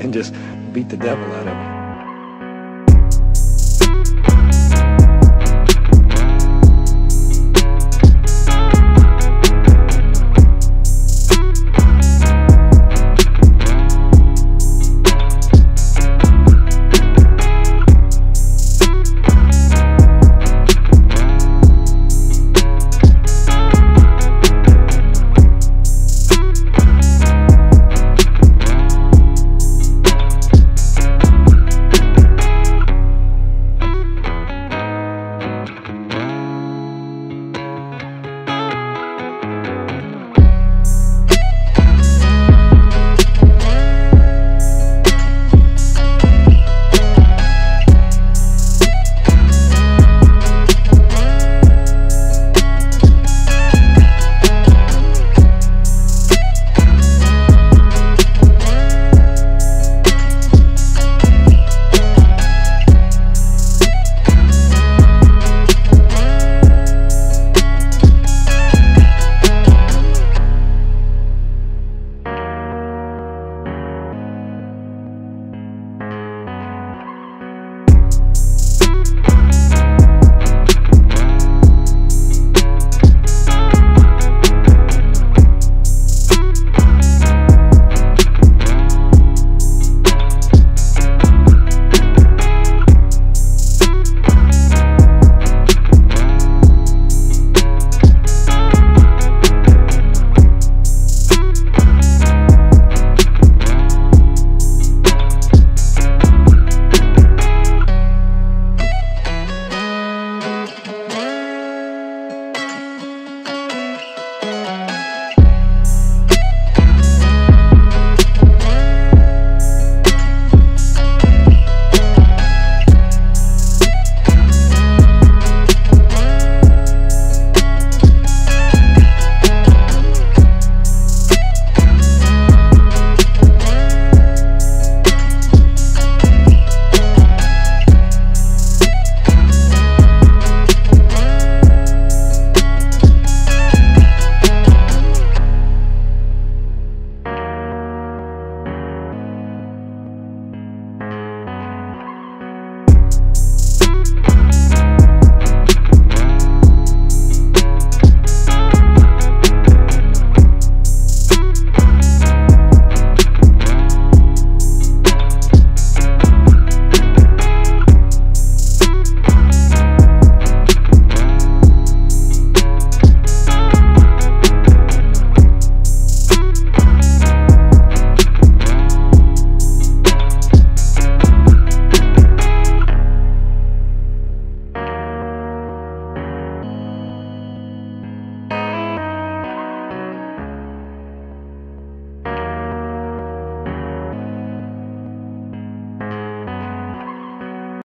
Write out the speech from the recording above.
and just beat the devil out of him.